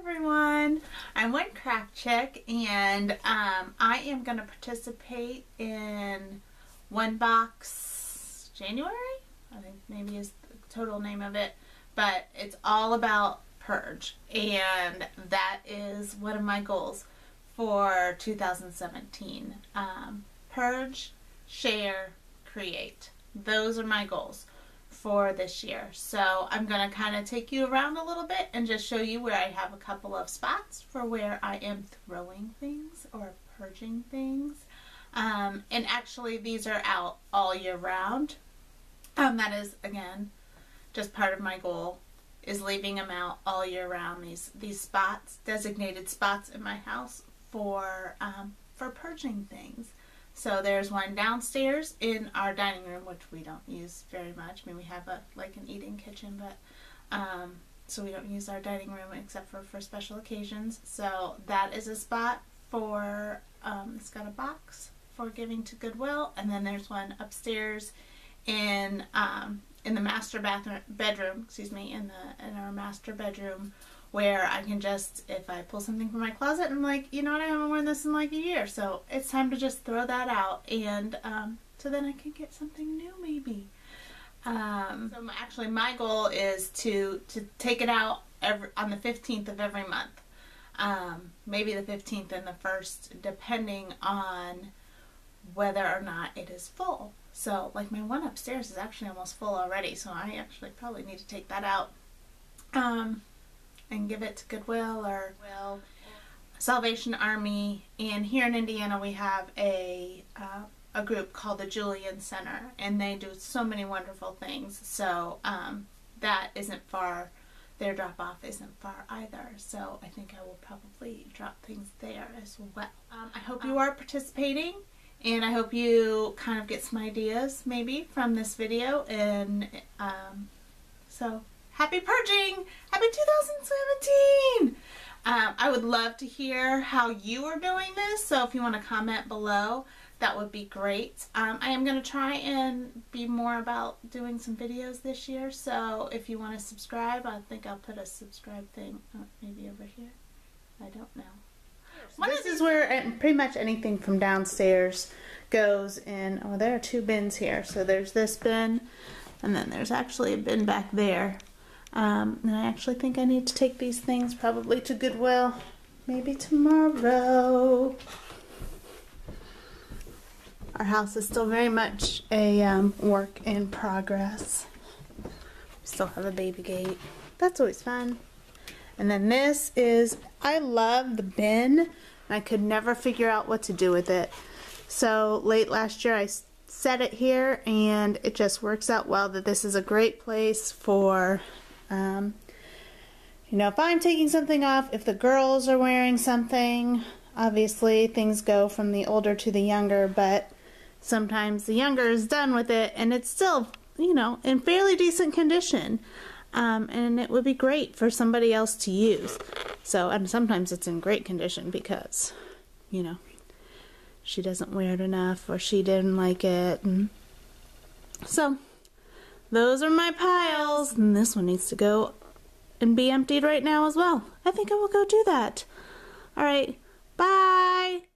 everyone. I'm one craft chick and um, I am going to participate in One Box January. I think maybe is the total name of it. But it's all about Purge. And that is one of my goals for 2017. Um, purge, share, create. Those are my goals for this year. So I'm going to kind of take you around a little bit and just show you where I have a couple of spots for where I am throwing things or purging things. Um, and actually these are out all year round. Um, that is, again, just part of my goal is leaving them out all year round. These these spots, designated spots in my house for um, for purging things. So there's one downstairs in our dining room, which we don't use very much. I mean, we have a like an eating kitchen, but um, so we don't use our dining room except for for special occasions. So that is a spot for. Um, it's got a box for giving to Goodwill, and then there's one upstairs in um, in the master bathroom bedroom. Excuse me, in the in our master bedroom where I can just, if I pull something from my closet, I'm like, you know what, I haven't worn this in like a year, so it's time to just throw that out, and um, so then I can get something new maybe. Um, so actually, my goal is to to take it out every on the 15th of every month, um, maybe the 15th and the first, depending on whether or not it is full. So, like my one upstairs is actually almost full already, so I actually probably need to take that out. Um, and give it to Goodwill or Will Salvation Army. And here in Indiana, we have a uh, a group called the Julian Center, and they do so many wonderful things. So um, that isn't far. Their drop off isn't far either. So I think I will probably drop things there as well. Um, I hope you are participating. And I hope you kind of get some ideas maybe from this video. And um, so happy purging! Happy 2017! Um, I would love to hear how you are doing this, so if you want to comment below, that would be great. Um, I am going to try and be more about doing some videos this year, so if you want to subscribe, I think I'll put a subscribe thing uh, maybe over here. I don't know. this is where pretty much anything from downstairs goes in. Oh, there are two bins here. So there's this bin, and then there's actually a bin back there. Um, and I actually think I need to take these things probably to Goodwill. Maybe tomorrow. Our house is still very much a um, work in progress. We still have a baby gate. That's always fun. And then this is, I love the bin. I could never figure out what to do with it. So late last year I set it here and it just works out well that this is a great place for um, you know, if I'm taking something off, if the girls are wearing something, obviously things go from the older to the younger, but sometimes the younger is done with it and it's still, you know, in fairly decent condition. Um, and it would be great for somebody else to use. So, and sometimes it's in great condition because, you know, she doesn't wear it enough or she didn't like it. And so, those are my piles, and this one needs to go and be emptied right now as well. I think I will go do that. All right, bye.